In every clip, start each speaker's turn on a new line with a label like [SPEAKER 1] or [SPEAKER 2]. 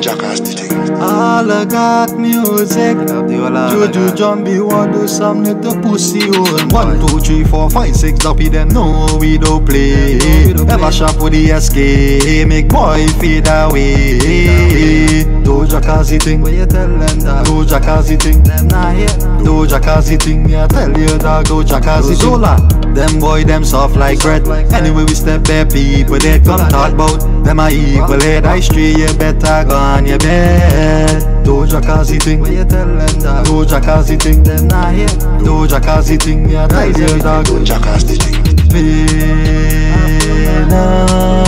[SPEAKER 1] Jackass the thing.
[SPEAKER 2] Oligarch Muzikk. Juju Jumbie want do some little pussy hole. One, two, three, four, five, six, Duppy them know we don't play. Never shop with the SK, make boy fade away. Doja Kazi thing, where you tell them that? Doja Kazi thing, them not here. Doja Kazi thing, me I tell you that. Doja Kazi Zola, them boy them soft like bread. Anyway we step there, people they come talk about. Them a evil head, I stray, you better go on your bed. Doja Kazi thing, where you tell them that? Doja Kazi thing, them not here. Doja Kazi thing, me I tell you that.
[SPEAKER 1] Jackass the thing.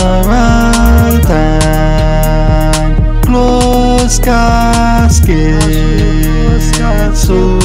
[SPEAKER 2] Funeral time, close casket, so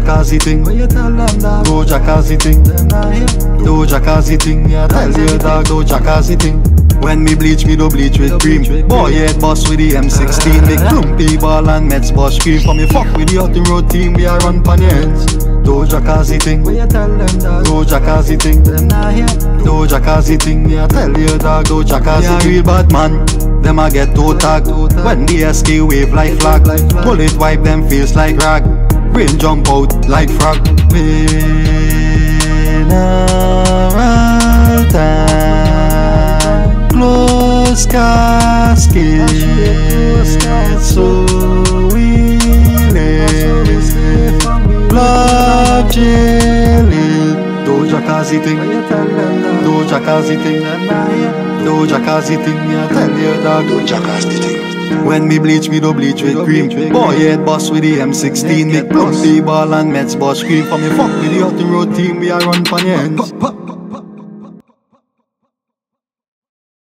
[SPEAKER 2] Doja Kazi thing, when you tell them that. Thing, them not here. Doja Kazi thing, yeah, tell you that. Doja Kazi thing. When me bleach, me do bleach with cream. Boy, head boss with the M16. Make clumpy ball and Mets boss scream. For me fuck with the the road team, we are run pan your ends. Doja Kazi thing, when you tell them that. Doja Kazi thing, them not here. Doja Kazi thing, me I tell you that. Doja Kazi yeah, real bad man. Them a get toe tag When the SK wave like flag Bullet wipe them face like rag Brain jump out like frog. Funeral time Close casket. So we live. Love jailing Doja Kazi thing. Doja Kazi thing. Doja Kazi thing. I tell you that
[SPEAKER 1] Jackass the thing.
[SPEAKER 2] When me bleach, me do bleach with cream. Boy, head boss with the M16. Make plumpy ball and Mets boss scream. For me fuck with the out the road team, we are run pan ends.